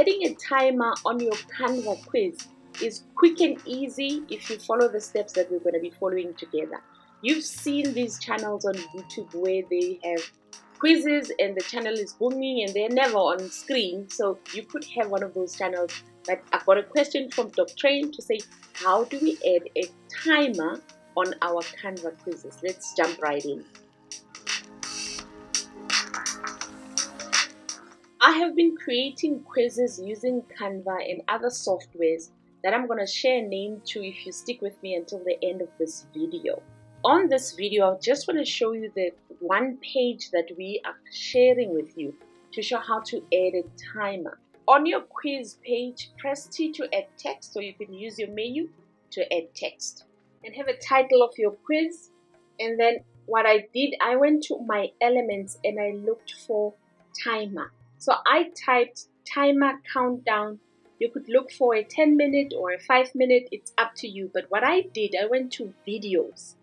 adding a timer on your Canva quiz is quick and easy if you follow the steps that we're going to be following together. You've seen these channels on YouTube where they have quizzes and the channel is booming and they're never on screen. So you could have one of those channels. But I've got a question from Doctrain to say, how do we add a timer on our Canva quizzes? Let's jump right in. I have been creating quizzes using Canva and other softwares that I'm going to share a name to if you stick with me until the end of this video. On this video, I just want to show you the one page that we are sharing with you to show how to add a timer. On your quiz page, press T to add text or you can use your menu to add text. And have a title of your quiz. And then what I did, I went to my elements and I looked for timer. So I typed timer countdown you could look for a 10 minute or a 5 minute, it's up to you. But what I did, I went to videos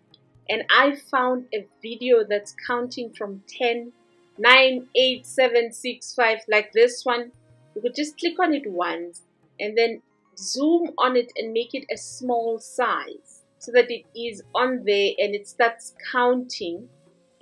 and I found a video that's counting from 10, 9, 8, 7, 6, 5, like this one. You could just click on it once and then zoom on it and make it a small size so that it is on there and it starts counting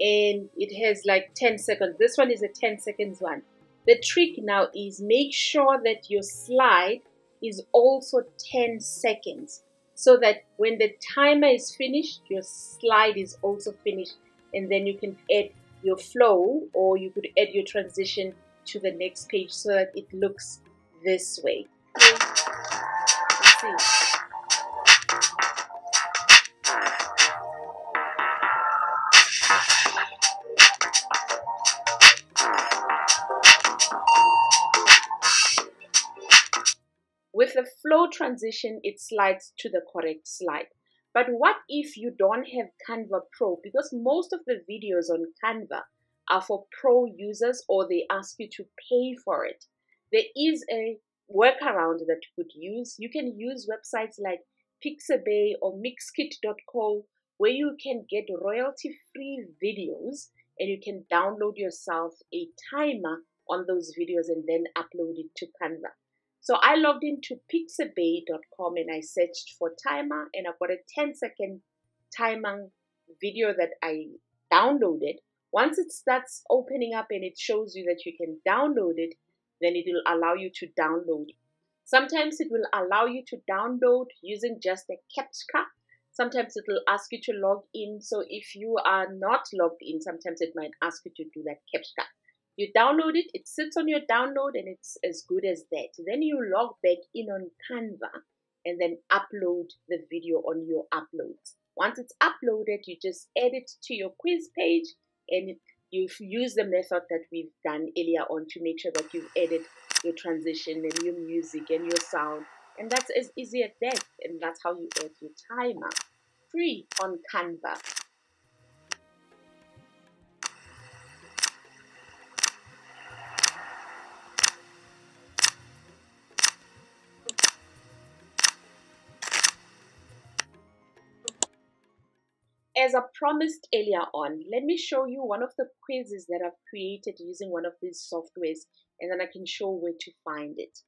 and it has like 10 seconds. This one is a 10 seconds one. The trick now is make sure that your slide is also 10 seconds so that when the timer is finished, your slide is also finished and then you can add your flow or you could add your transition to the next page so that it looks this way. Let's flow transition, it slides to the correct slide. But what if you don't have Canva Pro? Because most of the videos on Canva are for pro users or they ask you to pay for it. There is a workaround that you could use. You can use websites like Pixabay or Mixkit.co where you can get royalty free videos and you can download yourself a timer on those videos and then upload it to Canva. So I logged into pixabay.com and I searched for timer and I've got a 10 second timer video that I downloaded. Once it starts opening up and it shows you that you can download it, then it will allow you to download. Sometimes it will allow you to download using just a CAPTCHA. Sometimes it will ask you to log in. So if you are not logged in, sometimes it might ask you to do that CAPTCHA. You download it, it sits on your download and it's as good as that. Then you log back in on Canva and then upload the video on your uploads. Once it's uploaded, you just add it to your quiz page and you use the method that we've done earlier on to make sure that you've added your transition and your music and your sound. And that's as easy as that. And that's how you add your timer. Free on Canva. As I promised earlier on, let me show you one of the quizzes that I've created using one of these softwares and then I can show where to find it.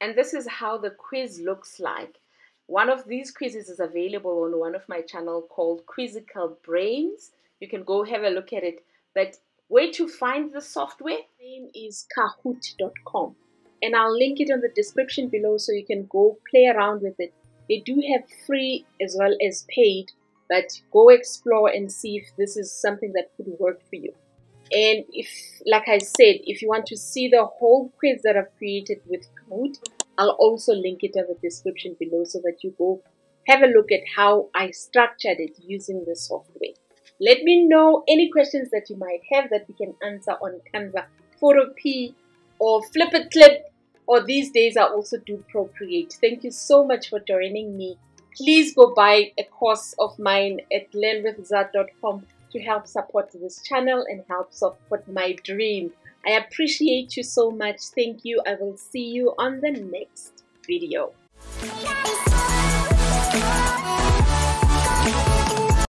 And this is how the quiz looks like. One of these quizzes is available on one of my channel called Quizzical Brains you can go have a look at it. But where to find the software? name is kahoot.com and I'll link it on the description below so you can go play around with it. They do have free as well as paid, but go explore and see if this is something that could work for you. And if, like I said, if you want to see the whole quiz that I've created with Kahoot, I'll also link it in the description below so that you go have a look at how I structured it using the software. Let me know any questions that you might have that we can answer on Canva, Photopea, or Flip a Clip, or these days I also do Procreate. Thank you so much for joining me. Please go buy a course of mine at learnwithzar.com to help support this channel and help support my dream. I appreciate you so much. Thank you. I will see you on the next video.